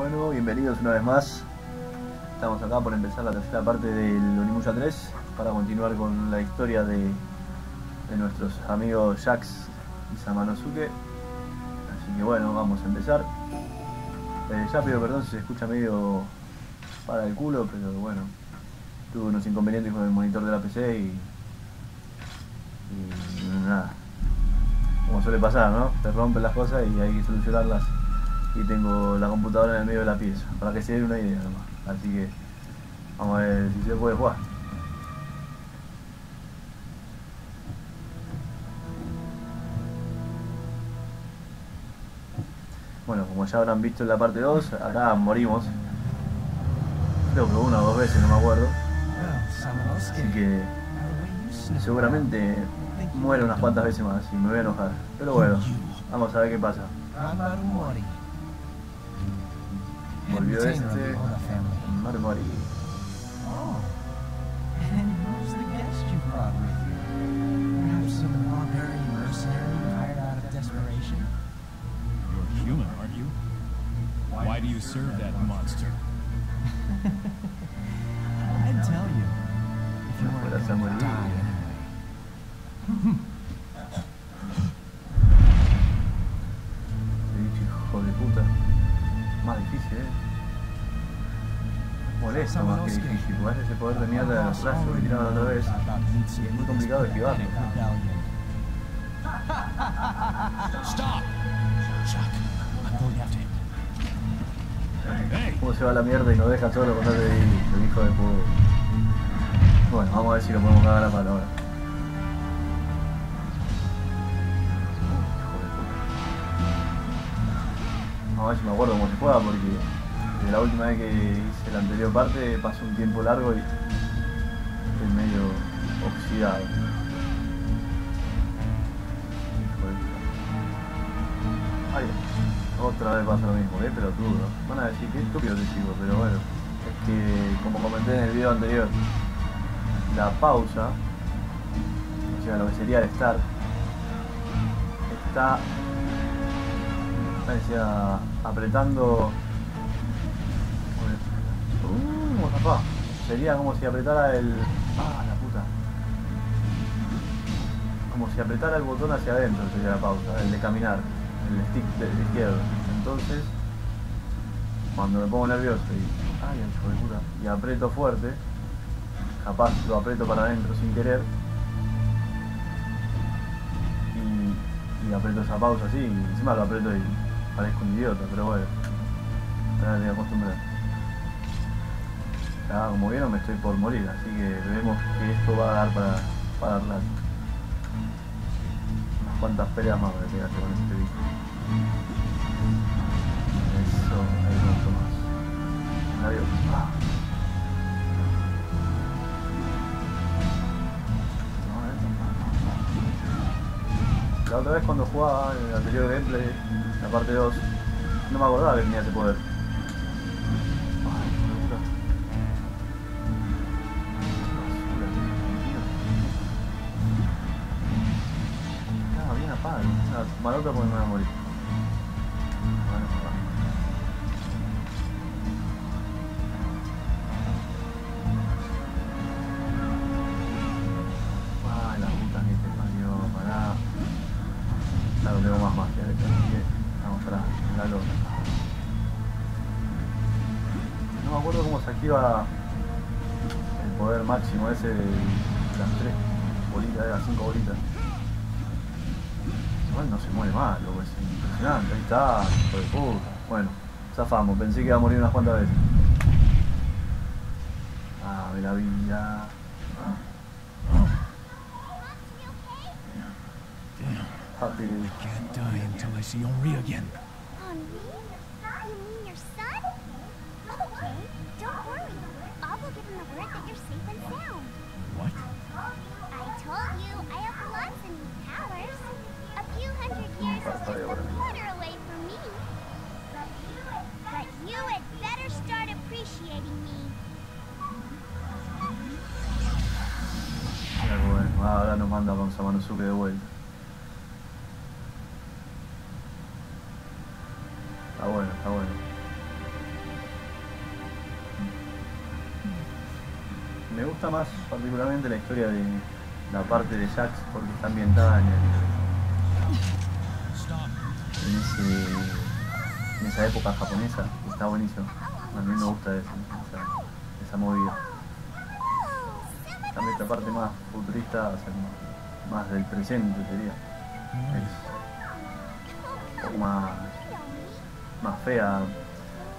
Bueno, bienvenidos una vez más. Estamos acá por empezar la tercera parte del Onimusha 3 para continuar con la historia de, de nuestros amigos Jax y Samanosuke. Así que bueno, vamos a empezar. Eh, ya pido perdón si se escucha medio para el culo, pero bueno, tuve unos inconvenientes con el monitor de la PC y, y nada. Como suele pasar, ¿no? Se rompen las cosas y hay que solucionarlas y tengo la computadora en el medio de la pieza, para que se den una idea nomás. Así que vamos a ver si se puede jugar. Bueno, como ya habrán visto en la parte 2, acá morimos. Creo que una o dos veces, no me acuerdo. Así que seguramente muero unas cuantas veces más y me voy a enojar. Pero bueno, vamos a ver qué pasa. Volvió este Marmori. Oh, and who's the guest you brought with you? Perhaps some barbarian mercenary you hired out of desperation? You're human, aren't you? Why do you serve that monster? I'd tell you. If you No weren't gonna die anyway. Molesta más que difícil, porque ese poder de mierda de los brazos que tiraron la otra vez. Y es muy complicado esquivarlo. Cómo se va la mierda y nos deja solo con ese el hijo de puta. Bueno, vamos a ver si lo podemos cagar a palo ahora. De. Vamos a ver si me acuerdo cómo se juega porque la última vez que hice la anterior parte pasó un tiempo largo y estoy medio oxidado. Ay, otra vez pasa lo mismo, ¿eh? Pero duro. Van a decir que estúpido te sigo, pero bueno. Es que, como comenté en el video anterior, la pausa, o sea, lo que sería el start, está, apretando... Sería como si apretara el... Ah, la puta. Como si apretara el botón hacia adentro sería la pausa, el de caminar, el stick de izquierdo. Entonces, cuando me pongo nervioso y, ay, hijo de puta, y aprieto fuerte, capaz lo aprieto para adentro sin querer, y, y aprieto esa pausa así, y encima lo aprieto y parezco un idiota, pero bueno, me voy a acostumbrar. Ya, como vieron, me estoy por morir, así que vemos que esto va a dar para, para dar largo. Unas cuantas peleas más me voy a hacer con este bicho. Eso, no otro más. Adiós. Ah. La otra vez cuando jugaba en el anterior gameplay, la parte 2, no me acordaba que tenía ese poder. Malota porque me voy a morir. Bueno, va. Ay, la puta que te parió, pará. Claro, tengo más magia de vamos atrás, la lona. No me acuerdo cómo se activa el poder máximo ese de las tres bolitas, de las cinco bolitas. Igual no se muere mal, loco, es impresionante, ahí está, hijo de puta. Bueno, zafamos, pensé que iba a morir unas cuantas veces. Ah, ve la vida. Happy. Can't die until I see Henri again. Henri? You mean your son? Okay, don't worry. I'll go give him the word that you're safe and sound. What? I told you I have lots of new powers few hundred years is just a quarter away from me. But you had better start appreciating me. Qué bueno, ahora nos manda con Samanosuke de vuelta. Está bueno, está bueno. Me gusta más particularmente la historia de la parte de Jax porque está ambientada en el en, esa época japonesa, está buenísimo. A mí me gusta eso, esa, esa movida. Cambio esta parte más futurista, o sea, más, del presente sería. Es un poco más, más fea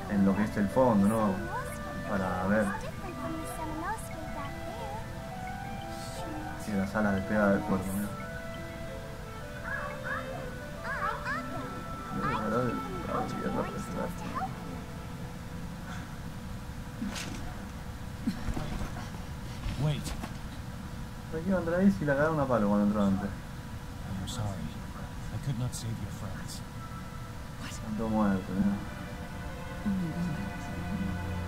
en lo que es el fondo, ¿no? Para ver si las alas despegadas del cuerpo. No, es roja, es roja. Wait. ¿Por qué iba a entrar ahí si la cagaron a palo cuando entró antes? I'm sorry. I could not save your friends. Muertos, ¿no? My god.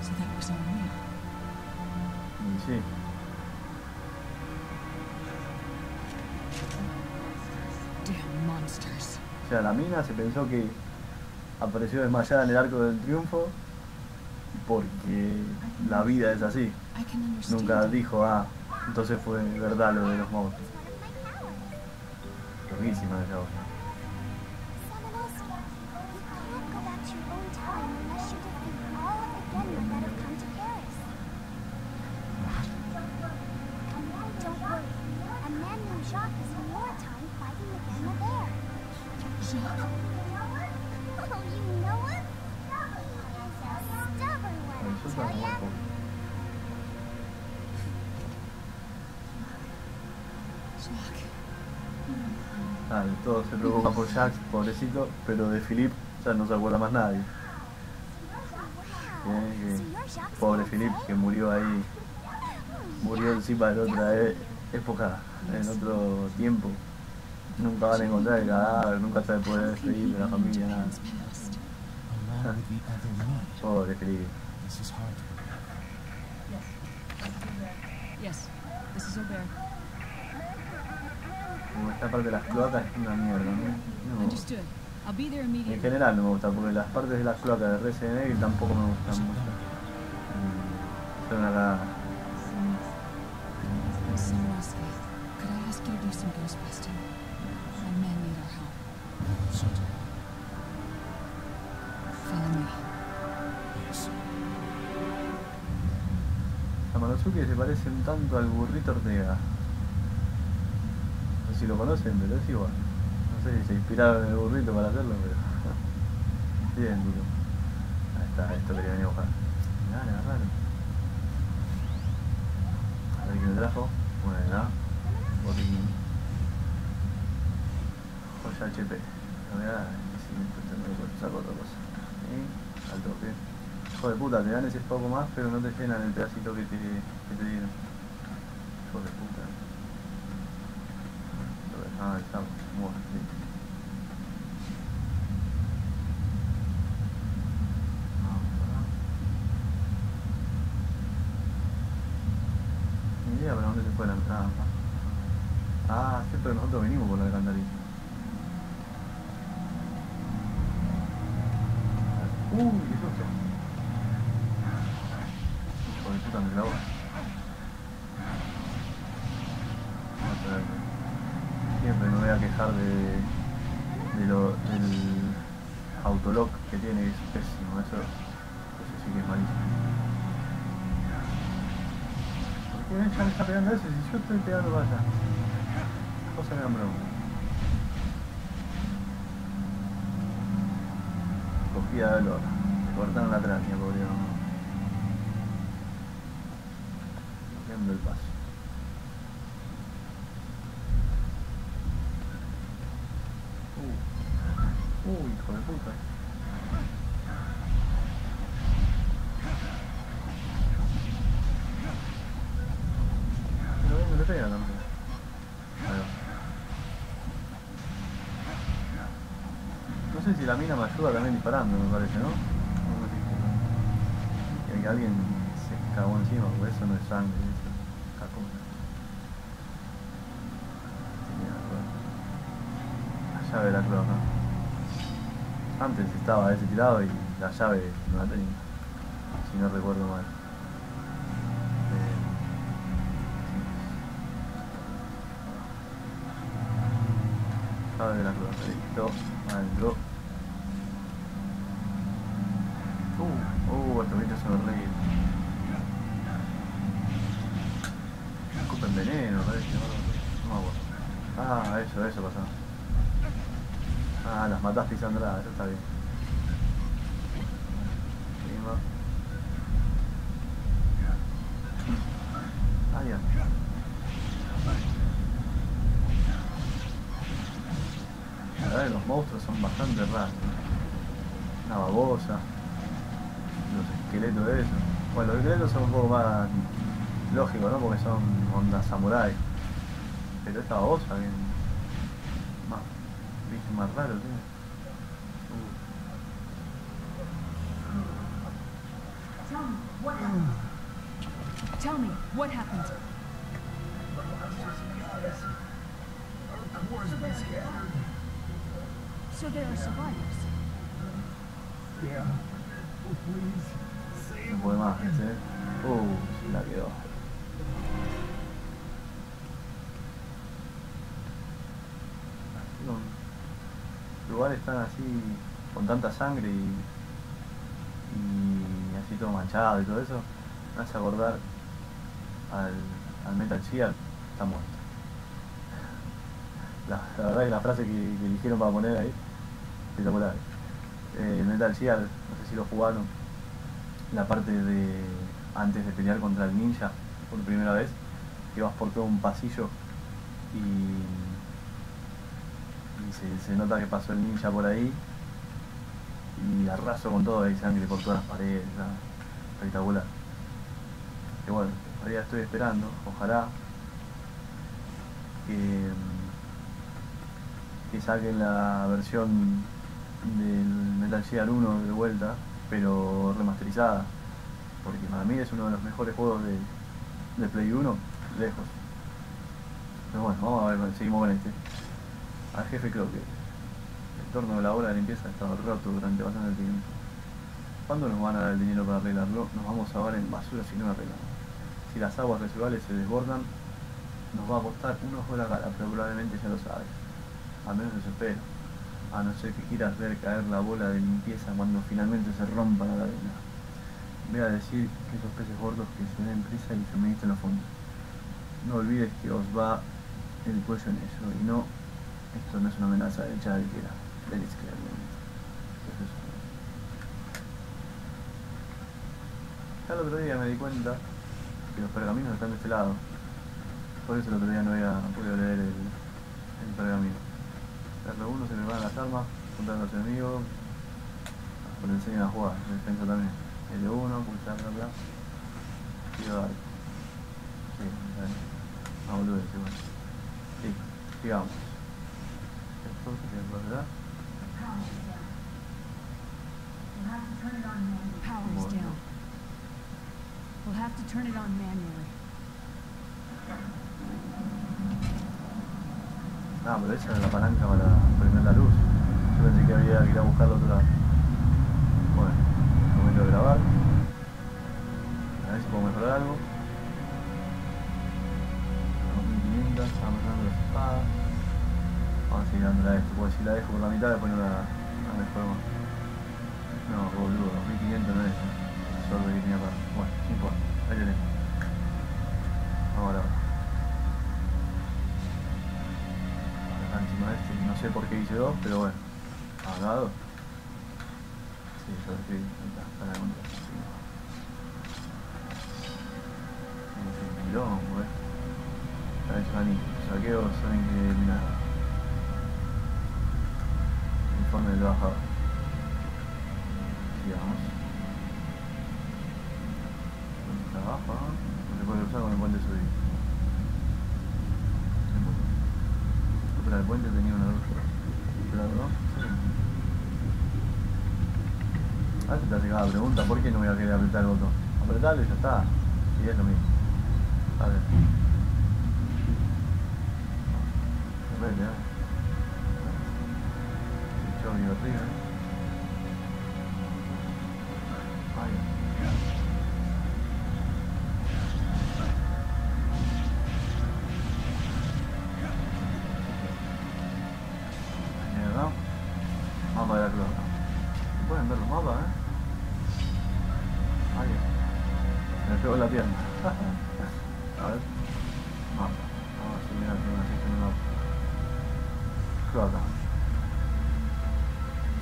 So that was all real. Y sí, Damn monsters. o sea, la mina se pensó que apareció desmayada en el arco del triunfo porque la vida es así. Nunca dijo, ah, entonces fue verdad lo de los monstruos. Loquísima esa voz. Todo se preocupa por Jax, pobrecito, pero de Philip ya no se acuerda más nadie. Pobre Philip que murió ahí, murió encima de otra e- época, en otro tiempo. Nunca van a encontrar el cadáver, nunca se va a poder despedir de la familia, nada. Pobre Philip. Yes, this is Aubert. Como esta parte de las cloacas es una mierda, ¿no? No. Understood. I'll be there En immediately. general no me gusta, porque las partes de las cloacas de Resident Evil tampoco me gustan mucho. Mm, Son una cagada. Samanosuke se parece un tanto al burrito Ortega. No si lo conocen, pero es igual. No sé si se inspiraron en el burrito para hacerlo, pero. Bien, digo. Ahí está, esto quería venir a buscar. Dale, agarralo. A ver quién me trajo. Bueno, botiquín. Joya HP. La verdad, si me saco otra cosa. ¿Sí? Al toque. Hijo de puta, te dan ese poco más, pero no te llenan el pedacito que te, que te dieron. Hijo de puta. Ah, está bueno, sí. Ni idea para dónde se fue la entrada. Ah, sí, pero nosotros venimos eso si yo estoy No sé si la mina me ayuda también disparando, me parece, ¿no? no, no que alguien se cagó encima, porque eso no es sangre, eso es cacona. La llave de la cruz. Antes estaba ese tirado y la llave no la tenía, si no recuerdo mal. Eh, llave de la cruz. Listo, adentro. Estos bichos son horribles. Escupen veneno, parece. No acuerdo. Ah, eso, eso pasó. Ah, las matás pisándolas, eso está bien. Encima. Ah, ya. La verdad que los monstruos son bastante raros. ¿no? Una babosa. Los esqueletos de esos. Bueno, los esqueletos son un poco más lógicos, ¿no? Porque son ondas samurai. Pero esta babosa bien. Más. bicho más raro, tío. Uh. Tell me, what happened? So there are survivors. Yeah. Oh, please. No puede más, ¿viste? Uh, se la quedó. Los lugares están así con tanta sangre y, y así todo manchado y todo eso, me hace acordar al, al Metal Gear, está muerto. La, la verdad que la frase que, que eligieron para poner ahí, espectacular. Eh, el Metal Gear, no sé si lo jugaron, la parte de antes de pelear contra el ninja por primera vez, que vas por todo un pasillo y, y se, nota que pasó el ninja por ahí y arraso con todo, hay sangre por todas las paredes, espectacular. Que bueno, todavía estoy esperando, ojalá que, que saquen la versión del Metal Gear 1 de vuelta, pero remasterizada, porque para mí es uno de los mejores juegos de, de Play 1, lejos. Pero bueno, vamos a ver, seguimos con este. Al jefe creo que el torno de la obra de limpieza ha estado roto durante bastante tiempo. ¿Cuándo nos van a dar el dinero para arreglarlo? Nos vamos a ahogar en basura si no arreglamos. Si las aguas residuales se desbordan, nos va a costar un ojo la cara, pero probablemente ya lo sabes. Al menos eso espero. A no ser que quieras ver caer la bola de limpieza cuando finalmente se rompa la cadena. Voy a decir que esos peces gordos que se den prisa y suministren los fondos. No olvides que os va el cuello en eso. Y no, esto no es una amenaza hecha de. Dennis Claremont. Eso es- Ya el otro día me di cuenta que los pergaminos están de este lado. Por eso el otro día no había podido leer el, el pergamino. R1 se me van las armas, juntar a los enemigos, por le enseñan a jugar, en defensa también. L1, pulsar, bla bla. De arco. Sí, dale. Ah, boludo, sí, bueno. Sí, sigamos. Esto, que es verdad. Power is down. We'll have to turn it on manually. Ah, pero esa es la palanca para prender la luz. Yo pensé que había que ir a buscarlo a otro lado. Bueno, momento de grabar. A ver si puedo mejorar algo. Tenemos 1500, estamos dando las espadas. Vamos a seguir dándole a esto, porque si la dejo por la mitad después no la, no la más. No, boludo, 2500 no es el sorbe que tenía para. Bueno, no importa, ahí tenemos. Sé por qué hice dos, pero bueno, apagado. Sí, yo acá, para contra. Es un quilombo, eh. Está hecho Sonic, saqueo Sonic eliminado. Informe del bajador. Sigamos. Puente está abajo, ¿no? Se puede usar con el puente subido. No. Pero el puente tenía contestar cada pregunta, ¿por qué no voy a querer apretar el botón? Apretalo y ya está. Y es lo mismo. A ver. Repete, ¿eh? Johnny ¿eh? ver los mapas, eh. Pegó la pierna. A ver. Mapa. Vamos a ver si mira aquí una sección de mapa. Creo acá.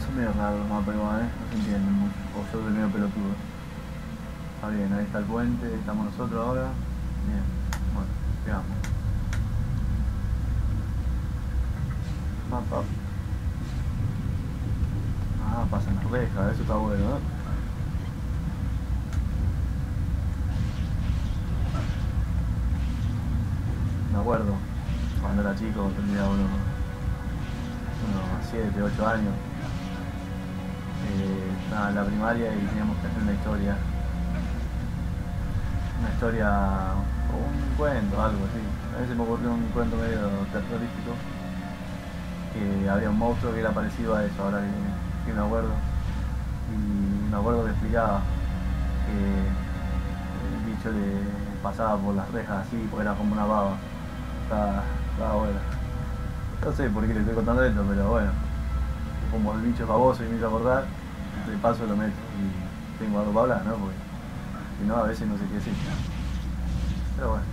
Son medio raros los mapas igual, eh. No se entienden mucho. O yo soy medio pelotudo. Está bien, ahí está el puente, estamos nosotros ahora. Bien. Bueno, veamos. Mapa. Ah, pasan las rejas, eso está bueno, ¿eh? Me acuerdo, cuando era chico, tenía unos, unos 7, 8 años. Eh, en la primaria y teníamos que hacer una historia. Una historia, o un cuento, algo así. A veces me ocurrió un cuento medio terrorístico. Que había un monstruo que era parecido a eso, ahora que, me acuerdo. Y me acuerdo que explicaba que el bicho le pasaba por las rejas así, porque era como una baba. Estaba, estaba bueno. No sé por qué le estoy contando esto, pero bueno. Como el bicho es baboso y me hizo acordar, de paso lo meto y tengo algo para hablar, ¿no? Porque si no, a veces no sé qué decir. Pero bueno.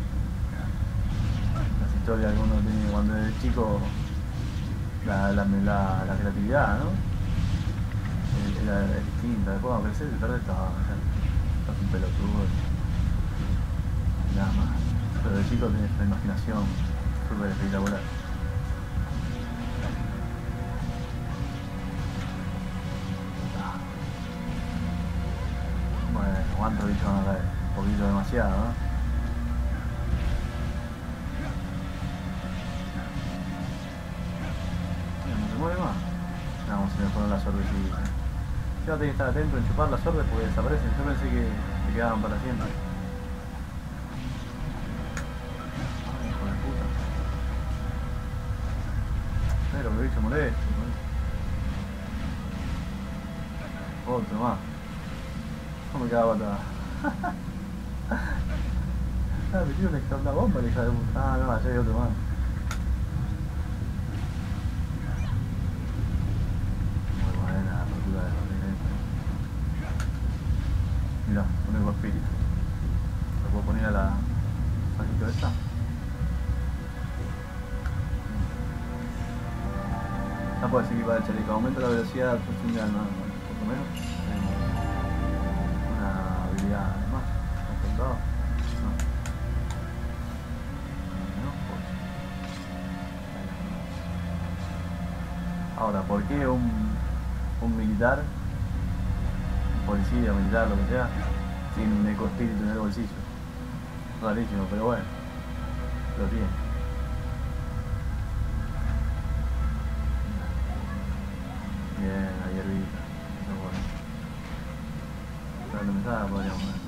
Las historias que uno tiene cuando es chico, la, la, la, creatividad, ¿no? Eh, Era, distinta. Después cuando creces, de verdad estaba, estás un pelotudo. Nada más. Pero de chico tienes una imaginación súper espectacular. Bueno, ¿cuántos bichos van a caer? Un poquito demasiado, ¿no? No se me fueron las orbecitas. Yo tengo que estar atento en chupar las orbes porque desaparecen. Yo pensé que se quedaban para siempre. Pero molesto, ¿no? Otro más. ¿Cómo me quedaba atrás? ah, me quiero una, una bomba, la hija de puta. Ah, no, allá hay otro más. Muy buena la rotura de los Mira, un nuevo espíritu. ¿Lo puedo poner a la fajito esta? No puedo seguir para el chaleco. Aumenta la velocidad de absorción de alma. Por lo menos. Tenemos Una habilidad más. ¿Has contado? No. Ahora, ¿por qué un, un militar, un policía, militar, lo que sea, tiene un ecoespíritu en el bolsillo? Rarísimo, pero bueno, lo tiene. Podríamos ver.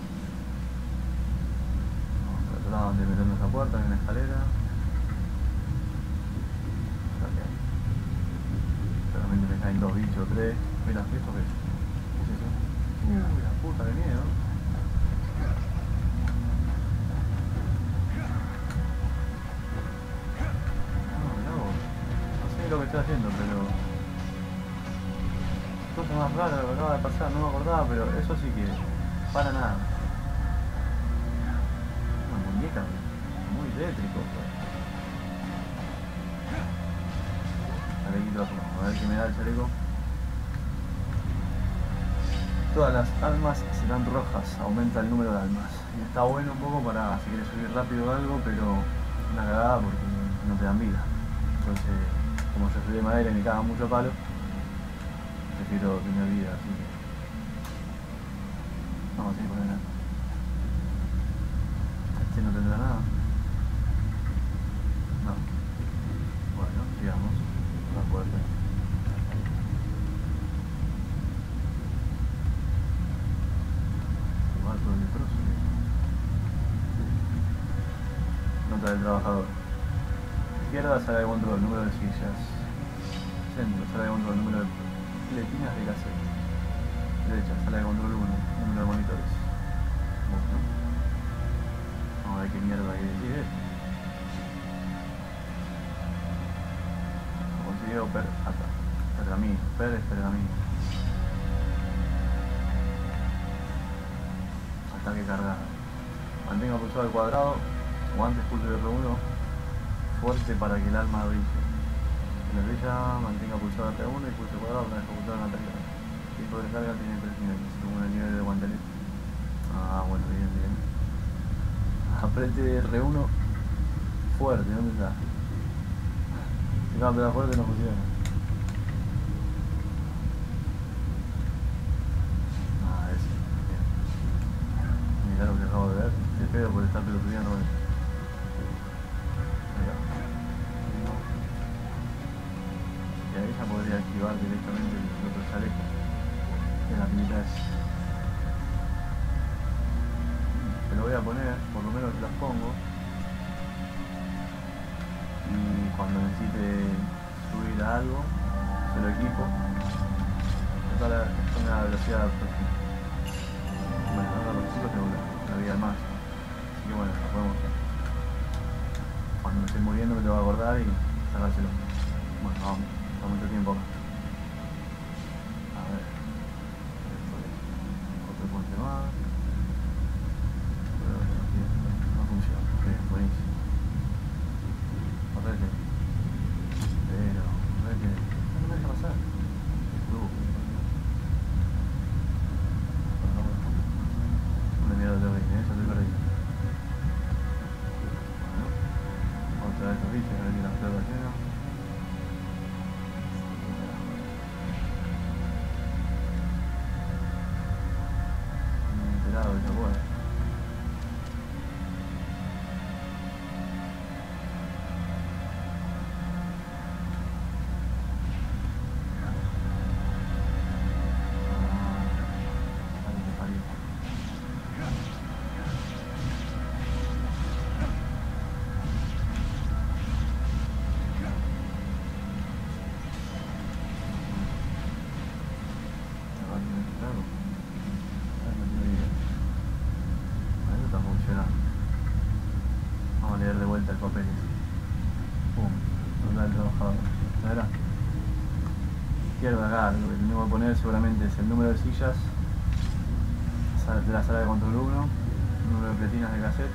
Vamos otro lado, antes de meternos a esa puerta, hay una escalera. Solamente me caen dos bichos, tres. Mira, ¿esto qué es? ¿Qué es eso? Uy, la puta de miedo. Lo que estoy haciendo, pero... Cosa más rara lo que acaba de pasar, no me acordaba, pero eso sí que... Para nada. Una muñeca muy tétrico. pues. A ver qué me da el chaleco. Todas las almas serán rojas, aumenta el número de almas. Y está bueno un poco para si quieres subir rápido o algo, pero una cagada porque no te dan vida. Entonces, como yo soy de madera y me cagan mucho palo, prefiero tener vida, así que. Vamos a seguir con el alma. Este no tendrá nada. No. Bueno, sigamos. La puerta. Igual todo el trozo. Nota del trabajador. Izquierda, sala de control, número de sillas. Para que el arma brille. En la brilla mantenga pulsado R1 y pulse cuadrado para ejecutar un ataque. El tiempo de descarga tiene 3 niveles, según el nivel de guantelete. Ah, bueno, bien, bien. Aprete R1 fuerte, ¿dónde está? Si no aprieta fuerte no funciona. Ah, bien. Mirá lo que acabo de ver. Te pedo por estar pelotudeando con eso. Seguramente es el número de sillas de la sala de control 1, el número de pletinas de cassette,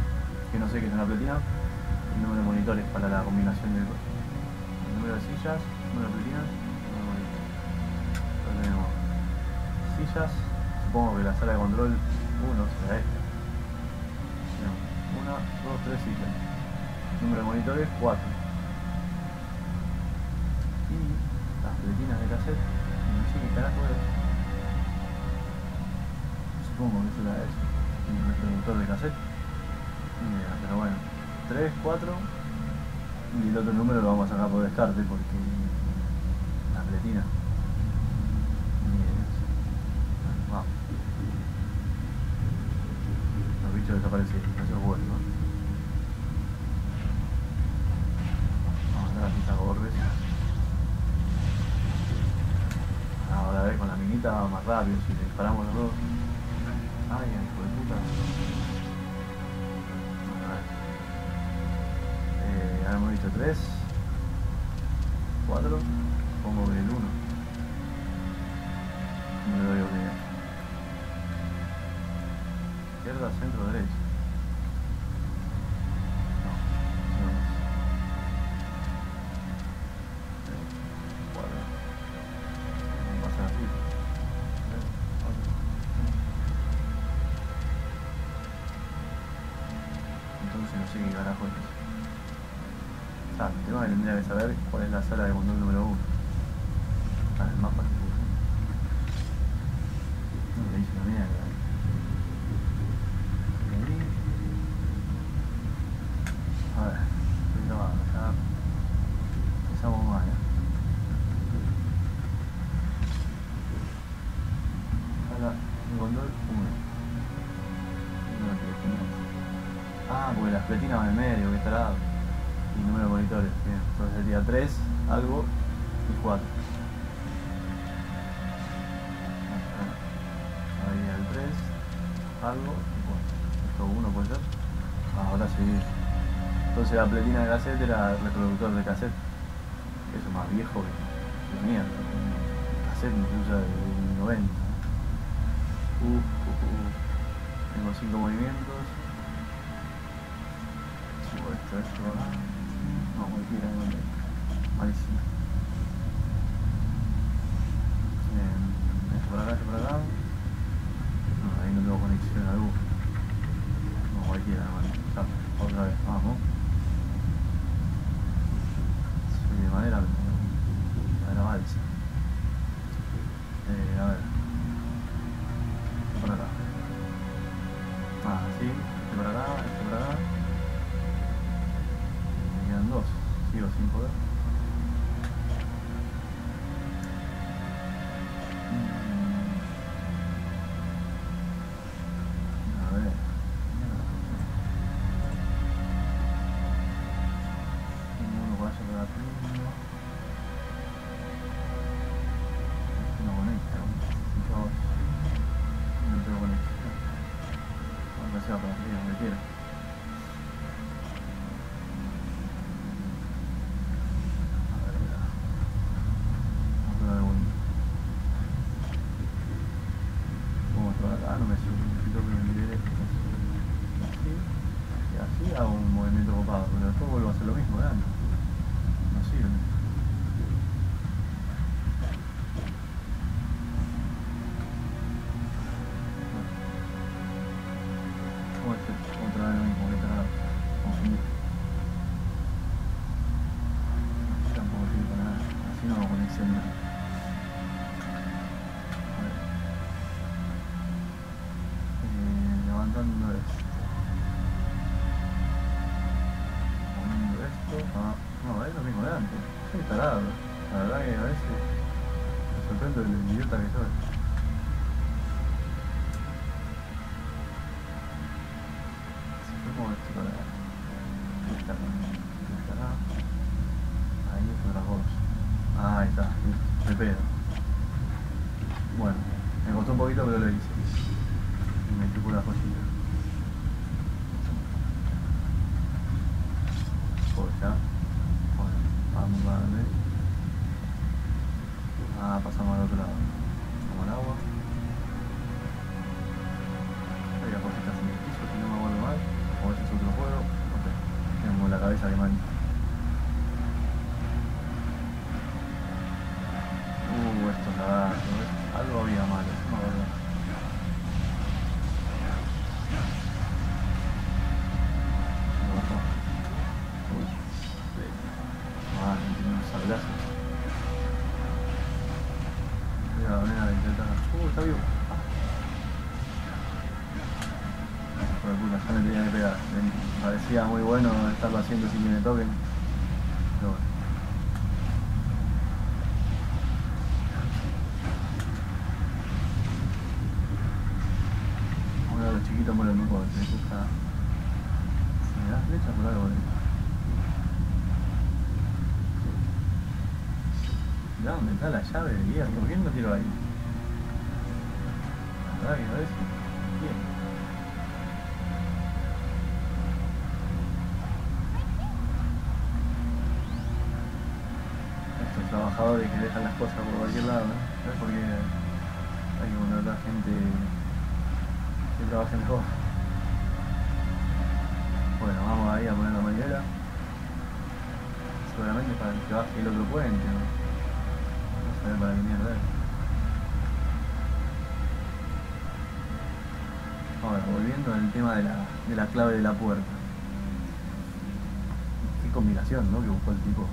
que no sé qué es una pletina, el número de monitores para la combinación del el número de sillas, número de pletinas, número de monitores. Entonces tenemos sillas, supongo que la sala de control 1 será esta. Tenemos 1, 2, 3 sillas. Número de monitores 4. Y las pletinas de cassette, Supongo que eso era eso. Un reproductor de cassette. Pero bueno. 3, 4. Y el otro número lo vamos a sacar por descarte porque. La pletina. Va si disparamos los dos. Estará. Y número de monitores, bien. Entonces sería 3, algo y 4. Ahí el 3, algo y 4. Esto 1 puede ser. Ah, ahora sí. Entonces la pletina de cassette era el reproductor de cassette. Eso es más viejo que, que mierda. Cassette no se usa desde el 90. Uh, uh, uh. Tengo 5 movimientos. Subo esto, esto, acá. No, cualquiera, no, malísimo. Eh, esto por acá, por acá. Ahí no tengo conexión a. Ya, otra vez, vamos. Aunque sea para arriba, donde quiera. A Ah, pasamos al otro lado. Vamos al agua. Hay cositas en el piso, si no me acuerdo mal. O este es otro juego. No. Tengo la cabeza que mal. Bueno estarlo haciendo sin que me toquen. Pero bueno. Uno de los chiquitos muere muy joven, les gusta. Si me das flecha por algo, ¿eh? Mirá dónde está la llave de guía, ¿por qué no tiro ahí? Cualquier lado, ¿no? ¿Sabes por qué hay que contratar gente que trabaje mejor? Bueno, vamos ahí a poner la manguera. Seguramente para que baje el otro puente, ¿no? Para qué mierda es. Ahora, volviendo al tema de la, de la clave de la puerta. Qué combinación, ¿no? Que buscó el tipo.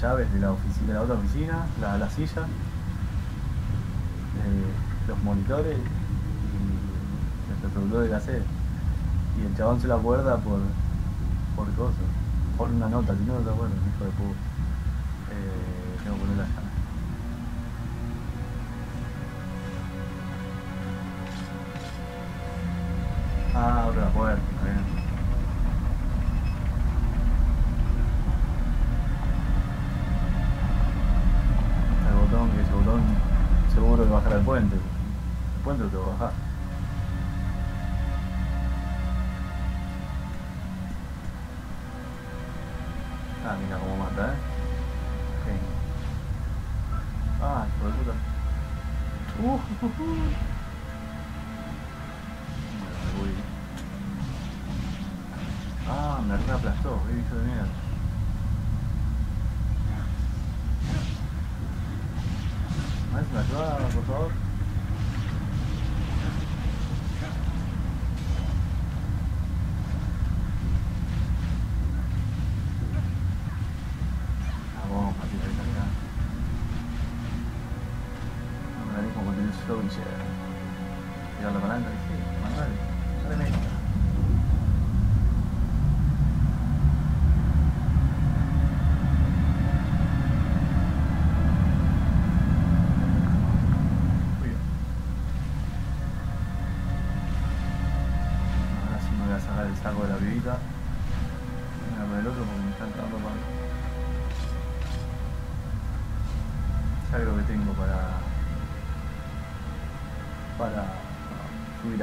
Llaves de la, oficina, de la otra oficina, la, la silla, eh, los monitores y el reproductor de cassette. Y el chabón se la acuerda por, por cosas. Por una nota, si no, no te acuerdas, hijo de puta. Eh, tengo que poner la llave. Ah, otra puerta,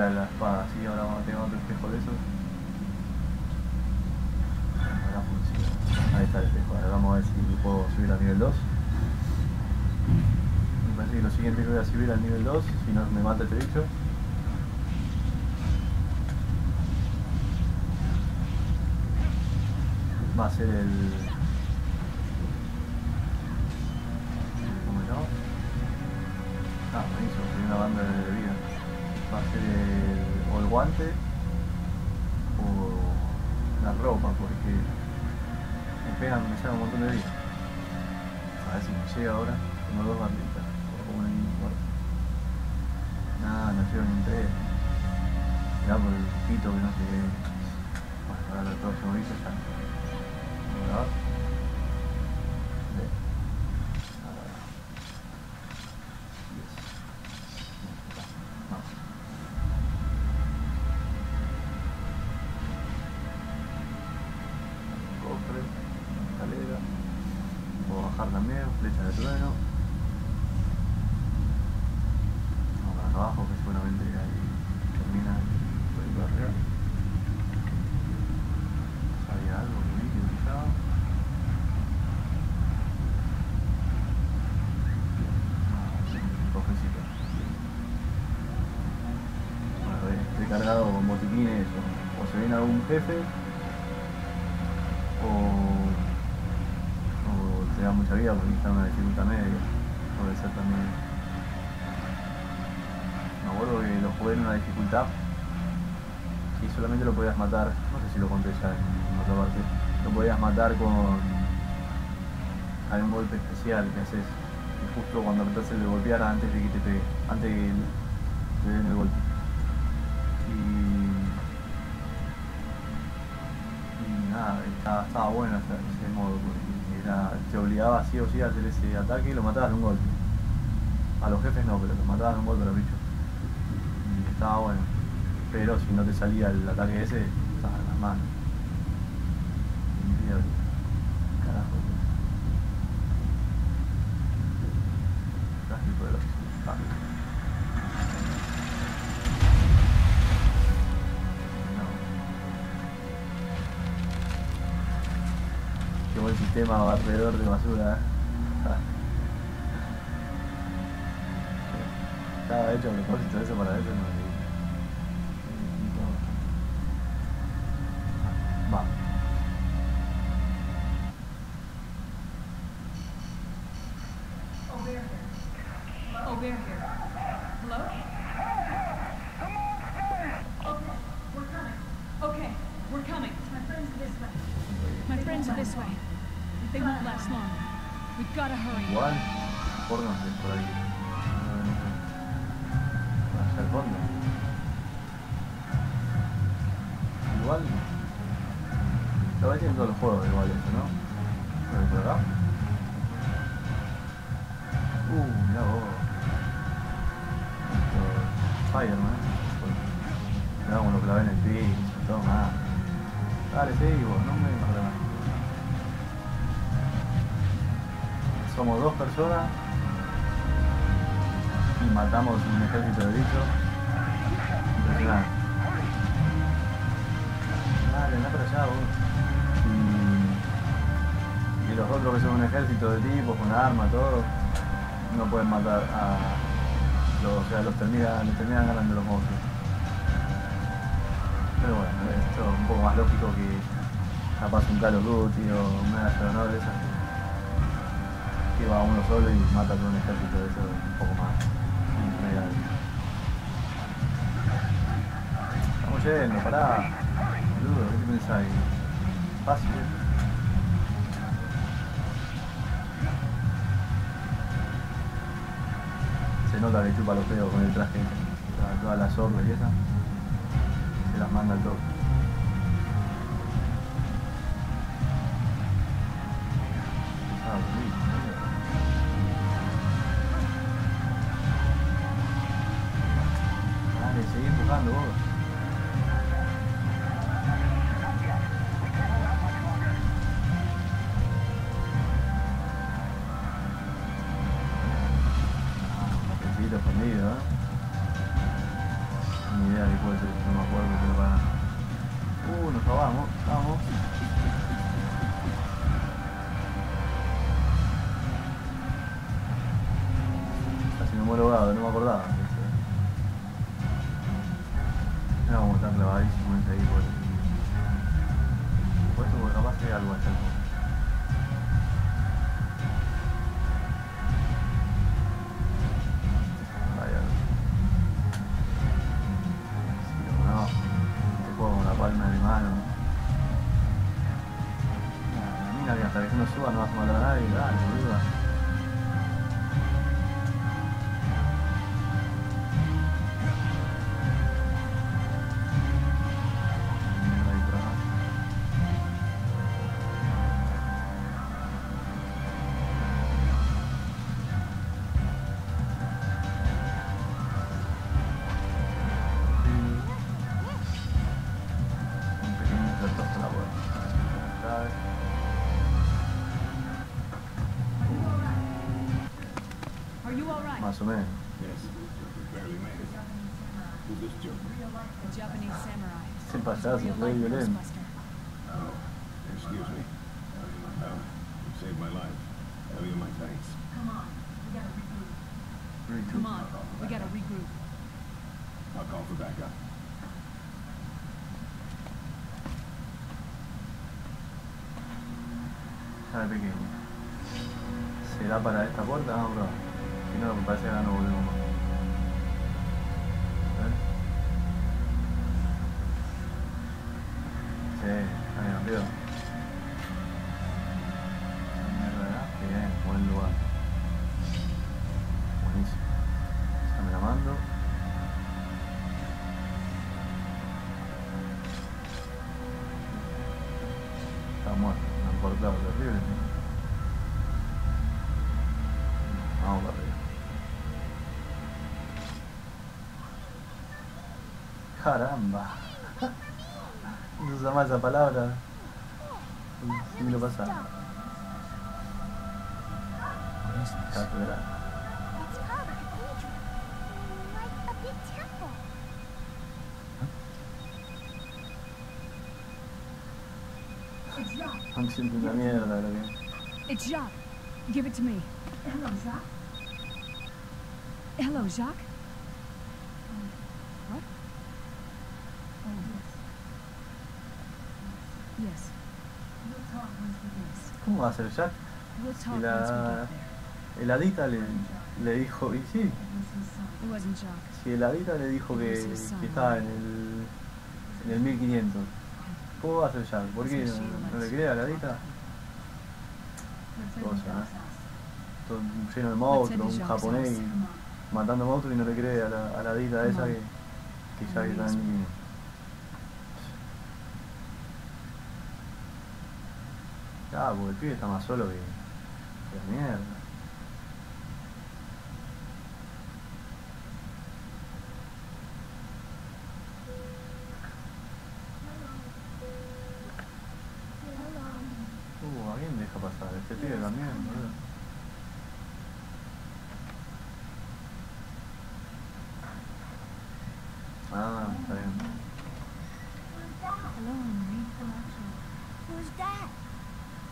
subir a la espada. Así ahora vamos a tener otro espejo de esos. Ahora funciona. Ahí está el espejo. Ahora vamos a ver si puedo subir al nivel 2. Me parece que lo siguiente que voy a subir al nivel 2, si no me mata este bicho. Va a ser el. ¿Cómo se llama? Ah, me hizo, una banda de vida. Va a ser el. Guante o la ropa, porque me pegan, me sacan un montón de vida. A ver si me llega ahora. Tengo dos banditas. O una muerto. Nada, no llego ni un. Mirá por el pito que no se ve. Bueno, ahora bicho ya. Vamos matar con. Un golpe especial que haces que justo cuando apretás el de golpear antes de que te pegue, antes de que te den el golpe. Y y nada, estaba, bueno ese, ese modo, porque era, te obligaba sí o sí a hacer ese ataque y lo matabas de un golpe. A los jefes no, pero lo matabas de un golpe a los bichos. Y estaba bueno. Pero si no te salía el ataque ese, estaba en las manos. Sistema barredor de basura. ¿eh? Estaba hecho a propósito eso para eso, no. Ves en todos los juegos igual eso, ¿no? Pero por acá. Uh, mirá vos. Spider-Man. Mirá como lo clavé en el piso, más. Dale, seguí vos, no me más. Somos dos personas y matamos un ejército de bichos. Impresionante. Dale, anda para allá vos. Otros que son un ejército de tipos, con arma, todo, no pueden matar a los, o sea, los terminan, terminan ganando los monstruos. Pero bueno, esto es un poco más lógico que capaz un Call of Duty o una honor de esas que, va uno solo y mata a un ejército de eso un poco más. Estamos yendo, pará. Boludo, ¿qué te pensáis? Fácil, ¿eh? Nota que chupa los pedos con el traje, toda- todas las orlas y esas. Se las manda al toque. You all right? Más o menos. Yes, barely made it. Who's this joke? A Japanese samurai. Ese payaso, Real re life violento. Ghostbuster. Oh, excuse me. Oh, you saved my life. Owe you my thanks. Come on, we gotta regroup. I'll call for backup. Sabe pequeño. ¿Será para esta puerta? Vamos Si no, me parece que ahora no volvemos más. Caramba. No usa más esa palabra. Sí me lo pasa. Catedral. Una mierda, lo que. It's Jacques. Give it to me. Hello, Jacques. Hello, Jacques. What? Oh, yes. Yes. We'll talk once we get ¿Cómo va a ser Jack? Y la heladita le, le dijo, y sí, si heladita le dijo que, que estaba en el, en el 1500. ¿Cómo va a ser Jack? ¿Por qué no, no le cree a heladita? Cosa. Todo lleno de monstruos, un japonés matando monstruos y no le cree a la, a la esa que, que Jack está en el 1500. Ah, porque el pibe está más solo que, que la mierda. Uh, ¿a quién deja pasar? Este pibe también, boludo.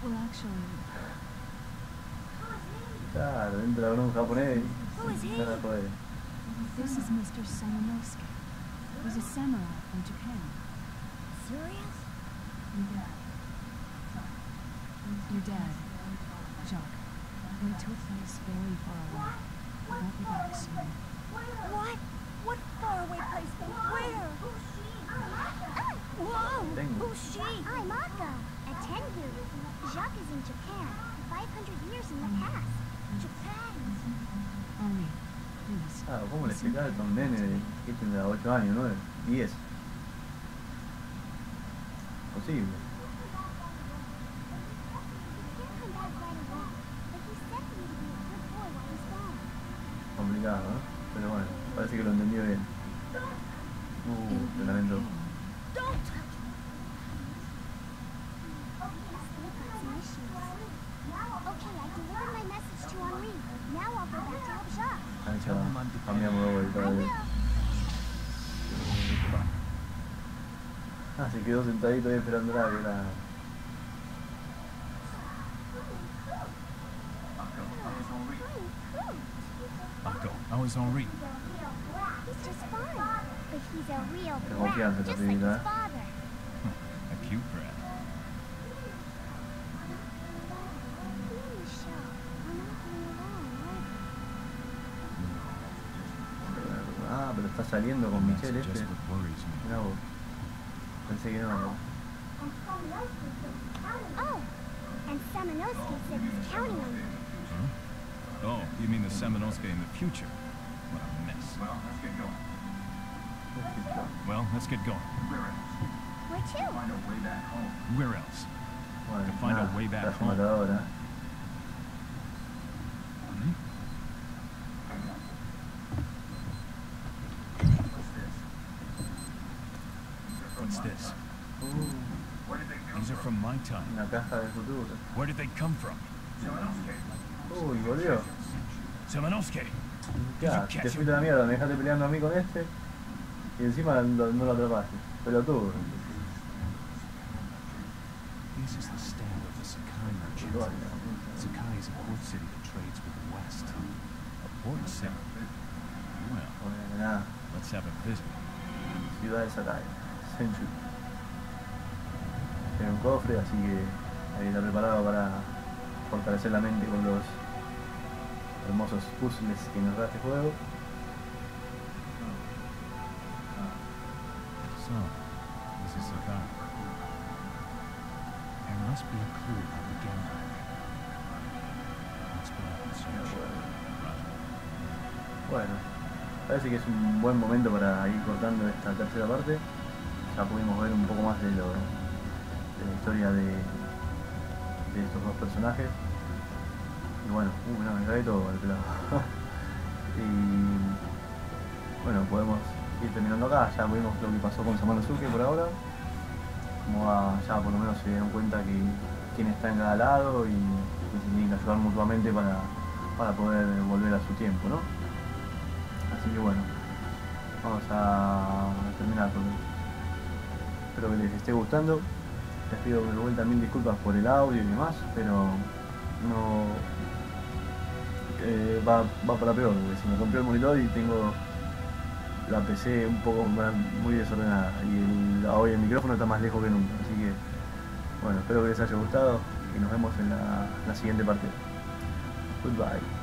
Well, actually, Claro, entra con un japonés Who is he? se la jode. this is Mr. Sanonosuke. He's a samurai from Japan. Serious? Yeah. Your dad, Jacques, went to a place very far away. He won't be back soon. What? What faraway place? Where? Whoa! Who's she? I'm Akka, a Tengu. Jacques is in Japan, 500 years in the past. Japan. Ah, ¿cómo le explicás a un nene que tendrá 8 años, 9, 10? Posible. Complicado, ¿no? Pero bueno, parece que lo entendió bien. It'll Uh, be te lamento. okay. Don't touch me. They've got some issues. Okay, I delivered my message to Henri. Now I'll go back to help Jacques. Ahí ya cambiamos de vuelta. I de- will. Ah, se quedó sentadito ahí esperando la que how is Henri? He's just fine. But he's a real Qué brat, confianza, just like Capita. his father. A cute brat. Ah, pero está saliendo con That's Michelle just este. what worries me. Mirá vos. Pensé que no. Oh, and Samanowski said he's counting on you. Oh, you mean the Semenosuke in the future? What a mess. Well, let's get going. Where to? Where else? Bueno, To find a nada, way back traje home. matadora. Hmm? What's this? These are from caja del futuro. Where did they come from? Uy, volvió. Semenosuke! Ya, te fuiste a la mierda, me dejaste peleando a mí con este. Y encima lo- no lo atrapaste. Pelotudo. This is the stand of the Sakai merchant. Sakai is a port city that trades with the West. A port city. Well, let's have a visit. Ciudad de Sakai. Tiene un cofre, así que ahí está preparado para fortalecer la mente con los hermosos puzzles que nos da este juego. So, this is Sakai. There must be a clue on the gambler. Let's go out and search. Bueno, parece que es un buen momento para ir cortando esta tercera parte. Ya pudimos ver un poco más de, lo, la historia de, estos dos personajes. Y bueno, uh, no, me cae todo al pelado. y bueno, podemos ir terminando acá. Ya vimos lo que pasó con Samanosuke por ahora. Como va- ya por lo menos se dieron cuenta que quién está en cada lado y, y se tienen que ayudar mutuamente para, para poder volver a su tiempo, ¿no? Así que bueno, vamos a terminar con Espero que les esté gustando. Les pido de vuelta mil disculpas por el audio y demás, pero no eh, va, va para peor, porque se me rompió el monitor y tengo la PC un poco muy desordenada y el, hoy el micrófono está más lejos que nunca. Así que bueno, espero que les haya gustado y nos vemos en la, la siguiente parte. Goodbye.